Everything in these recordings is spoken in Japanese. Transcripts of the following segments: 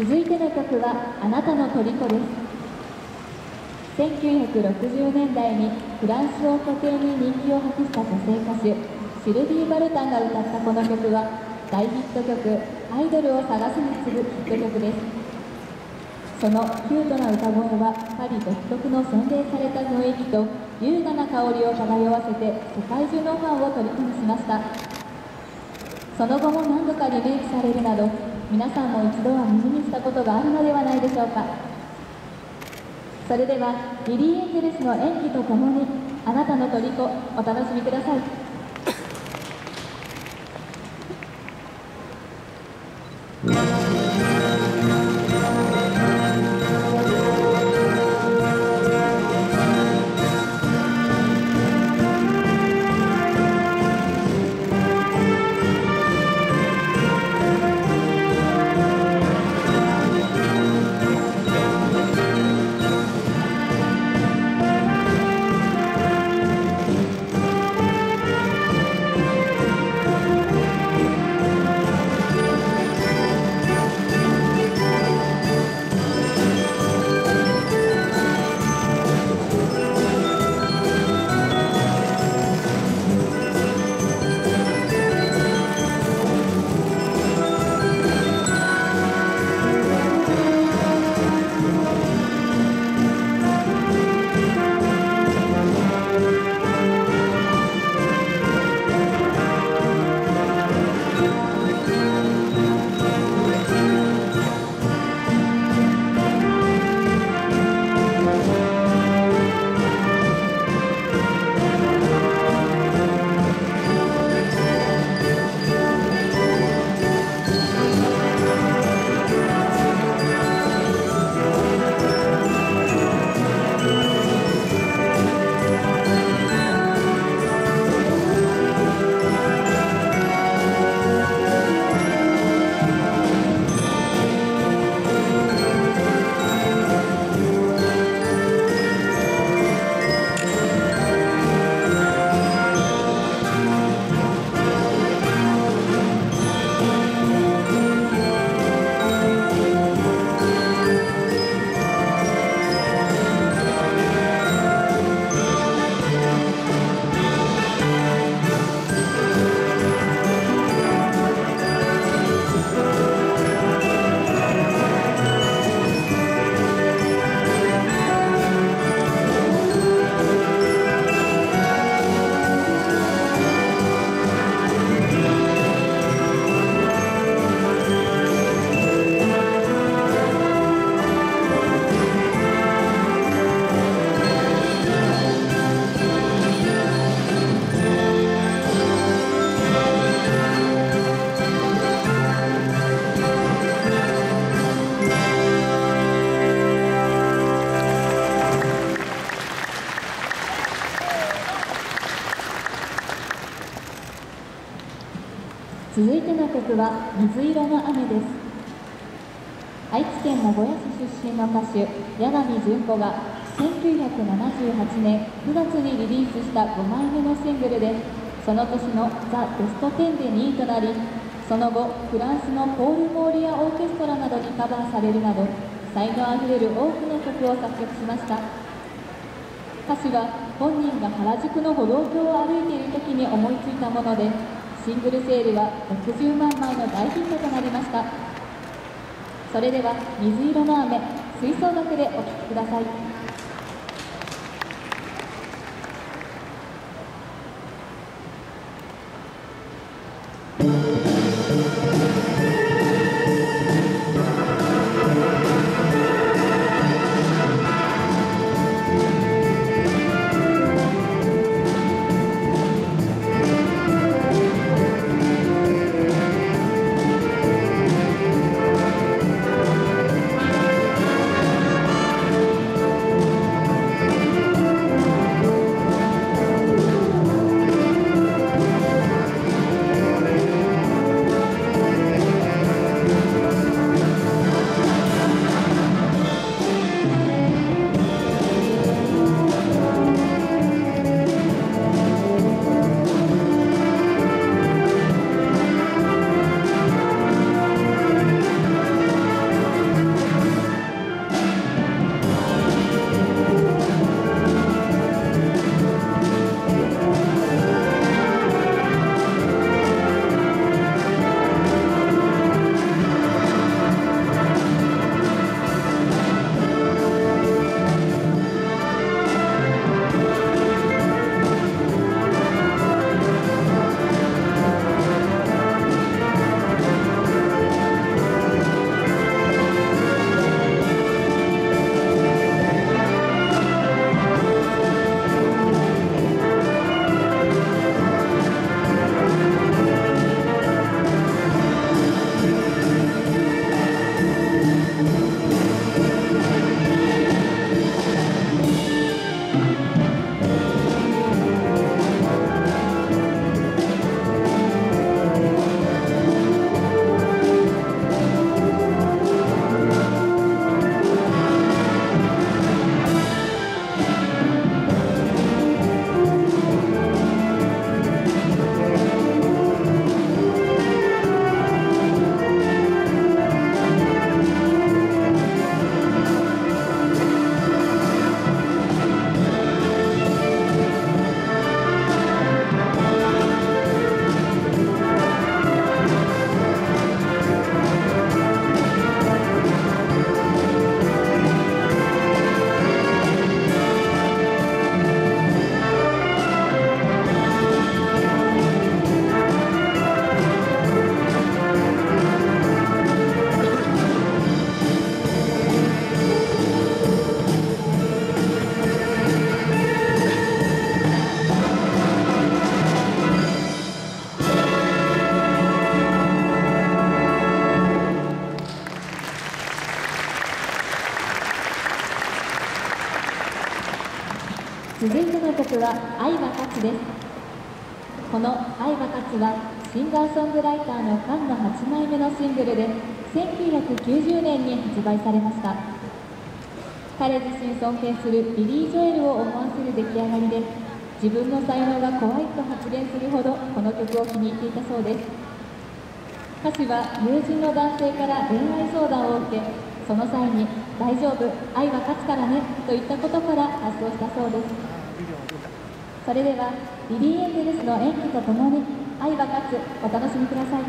続いての曲は「あなたの虜」です。1960年代にフランスを拠点に人気を博した女性歌手シルビー・バルタンが歌ったこの曲は大ヒット曲「アイドルを探す」に次ぐヒット曲です。そのキュートな歌声はパリ独特の洗練された雰囲気と優雅な香りを漂わせて世界中のファンを虜にしました。その後も何度かリメイクされるなど皆さんも一度は耳にしたことがあるのではないでしょうか。それではリリー・エンジェルスの演技とともにあなたの虜お楽しみください。は水色の雨です。愛知県名古屋市出身の歌手八神純子が1978年9月にリリースした5枚目のシングルでその年のザ・ベスト10で2位となりその後フランスのポール・モーリアオーケストラなどにカバーされるなど才能あふれる多くの曲を作曲しました。歌詞は本人が原宿の歩道橋を歩いている時に思いついたものでシングルセールは60万枚の大ヒットとなりました。それでは水色の雨吹奏楽でお聴きください。」です。この「愛は勝つ」はシンガーソングライターのファンの8枚目のシングルで1990年に発売されました。彼自身尊敬するビリー・ジョエルを思わせる出来上がりで自分の才能が怖いと発言するほどこの曲を気に入っていたそうです。歌詞は友人の男性から恋愛相談を受けその際に「大丈夫愛は勝つからね」といったことから発想したそうです。それではリリー・エンゼルスの演技とともに「愛は勝つ」お楽しみください。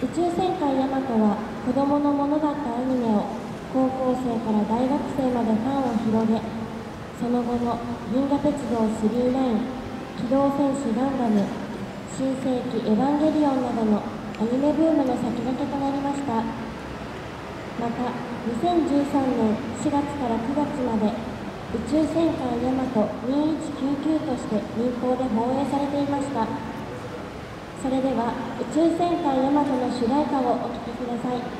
宇宙戦艦ヤマトは子供のものだったアニメを高校生から大学生までファンを広げその後の銀河鉄道999機動戦士ガンダム新世紀エヴァンゲリオンなどのアニメブームの先駆けとなりました。また2013年4月から9月まで宇宙戦艦ヤマト2199として民放で放映されていました。それでは宇宙戦艦ヤマトの主題歌をお聴きください。